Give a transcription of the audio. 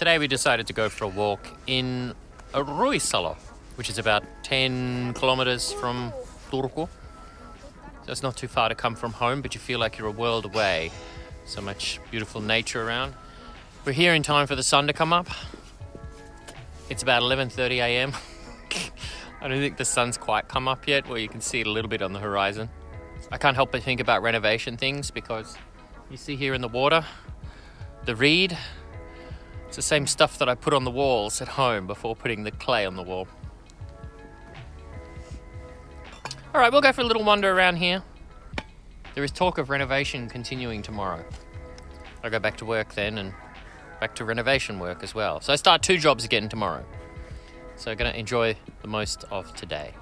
Today we decided to go for a walk in Ruissalo, which is about 10 kilometers from Turku. So it's not too far to come from home, but you feel like you're a world away. So much beautiful nature around. We're here in time for the sun to come up. It's about 11:30 a.m. I don't think the sun's quite come up yet, or you can see it a little bit on the horizon. I can't help but think about renovation things because you see here in the water the reed. It's the same stuff that I put on the walls at home before putting the clay on the wall. All right, we'll go for a little wander around here. There is talk of renovation continuing tomorrow. I'll go back to work then and back to renovation work as well. So I start two jobs again tomorrow. So I'm going to enjoy the most of today.